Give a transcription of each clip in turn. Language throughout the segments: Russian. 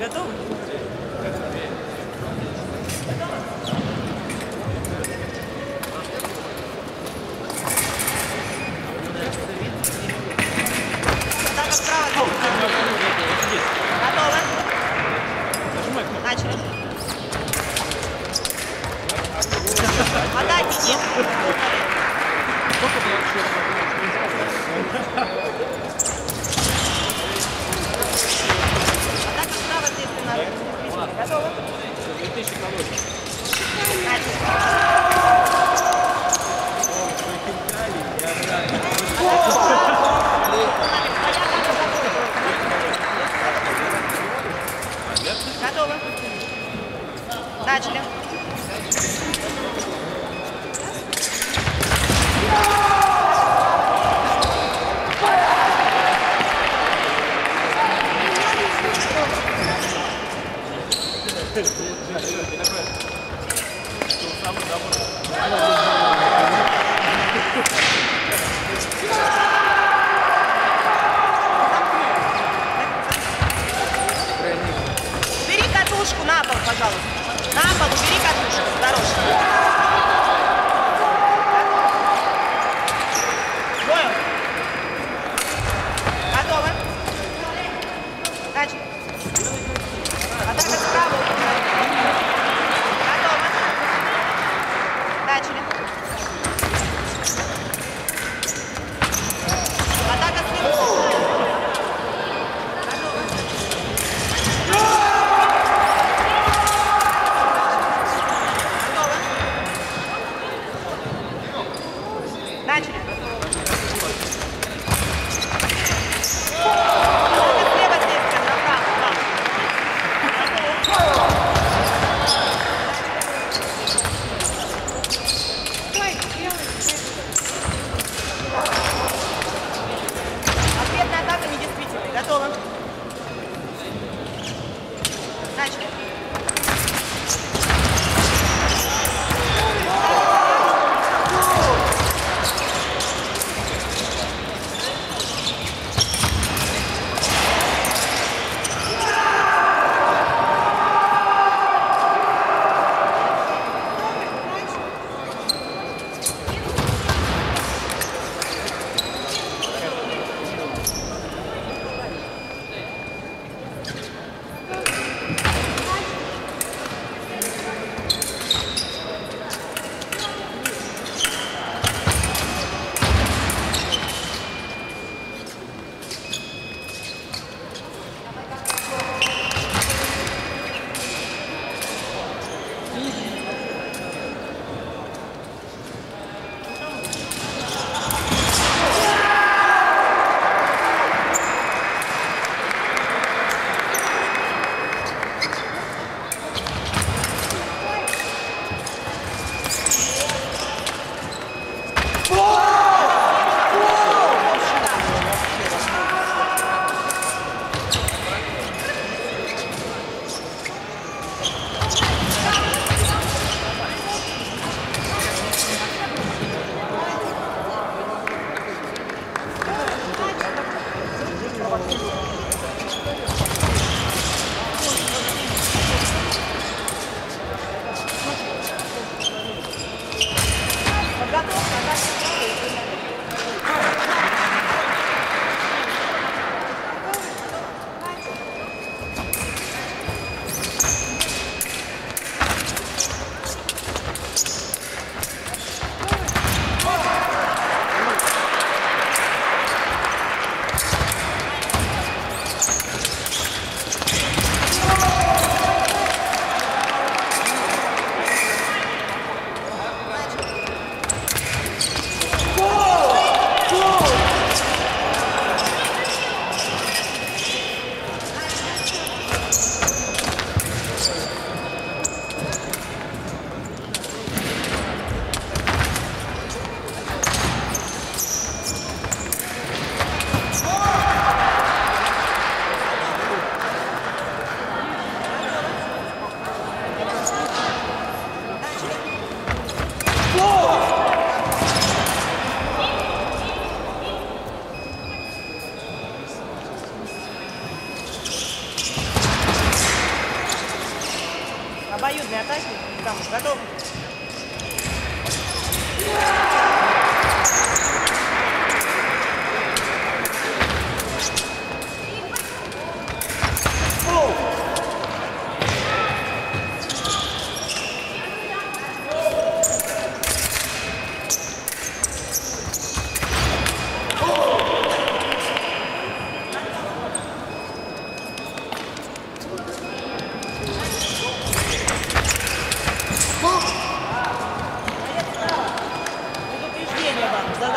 Готовы?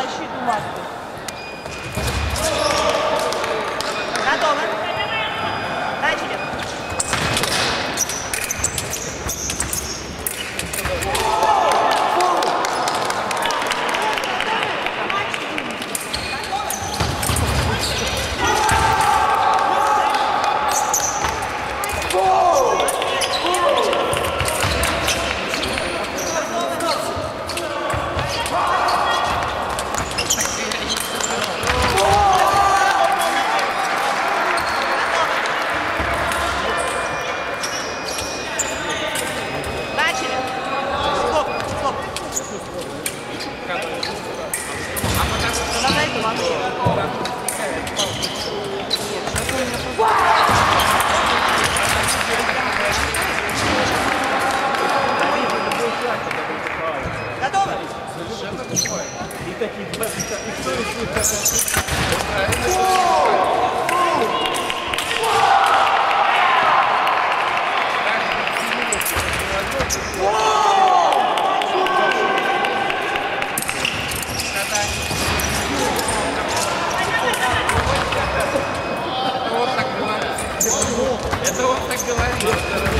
Защиту маску. Это он так говорит.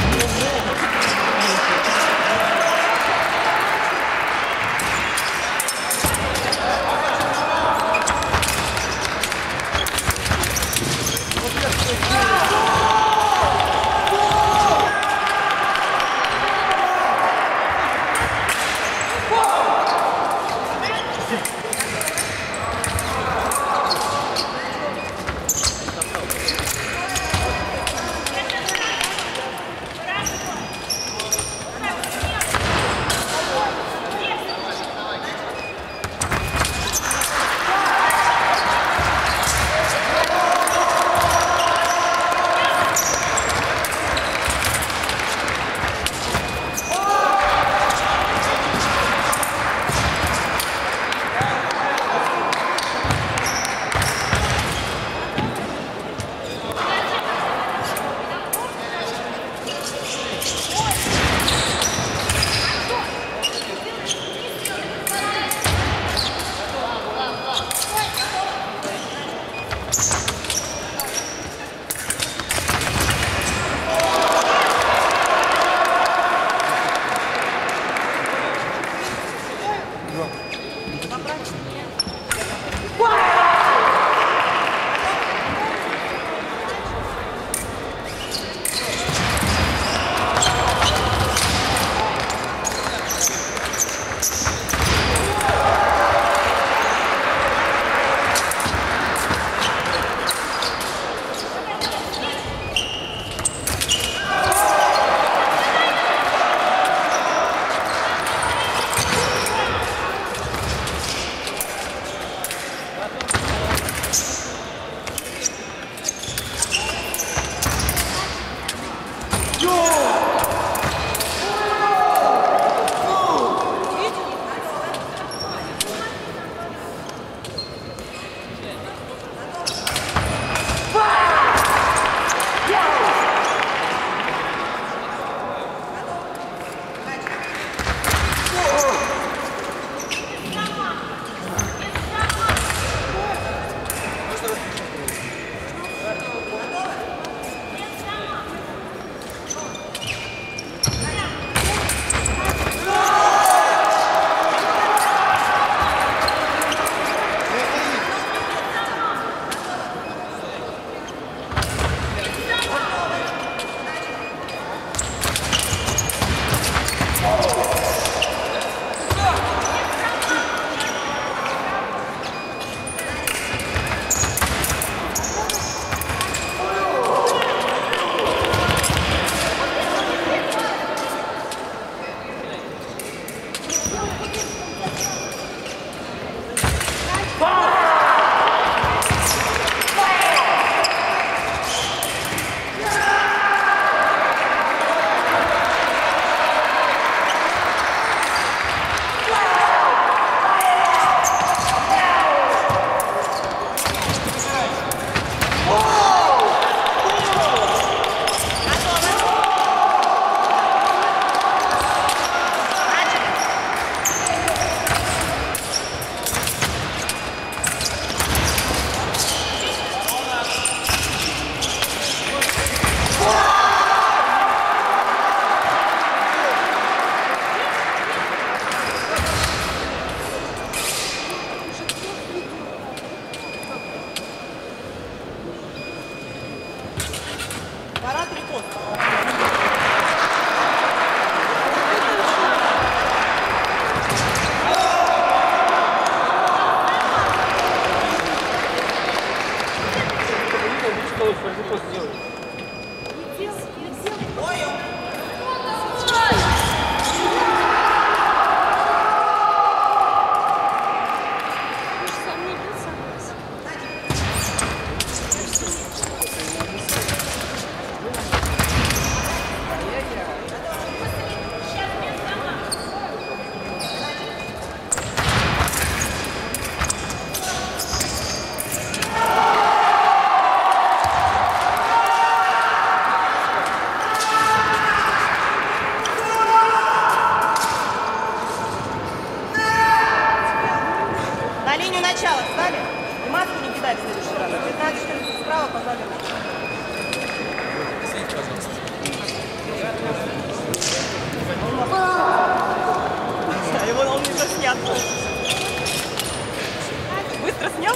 Быстро